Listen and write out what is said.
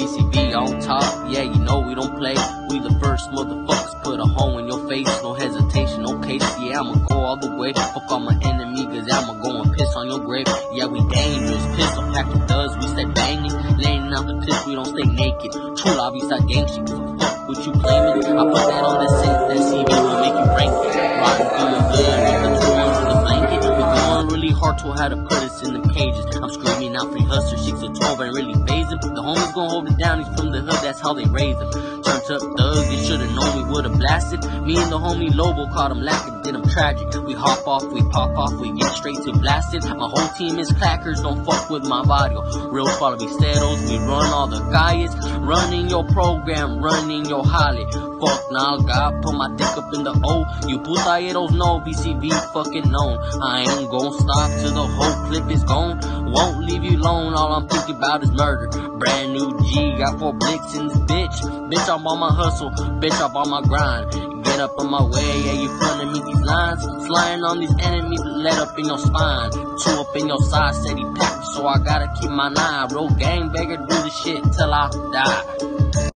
BCB on top, yeah, you know we don't play. We the first motherfuckers, put a hole in your face. No hesitation, no case, yeah, I'ma go all the way. Fuck all my enemy, cause I'ma go and piss on your grave. Yeah, we dangerous, pistol pack of thugs, we stay banging. Laying out the piss, we don't stay naked. True lobbies, I gang shit, hard to how to put us in the cages. I'm screaming out free hustler, six or twelve ain't really fazing. The homies gon' hold it down, he's from the hood, that's how they raise him. Turned up thugs, you should've known we would've blasted. Me and the homie Lobo caught him lacking, then I'm tragic. We hop off, we pop off, we get straight to blasted. My whole team is clackers, don't fuck with my barrio. Real quality steros, we run all the guys. Running your program, running your holly. Fuck now, God, put my dick up in the O. You putayeros know BCB fucking known. I ain't gon' stop till the whole clip is gone. Won't leave you alone, all I'm thinking about is murder. Brand new G, got four blicks in this bitch. Bitch, I'm on my hustle, bitch, I'm on my grind. Get up on my way, yeah, you frontin' me these lines. Flying on these enemies, let up in your spine. Two up in your side, steady pack, so I gotta keep my nine. Roll gang beggar, do the shit till I die.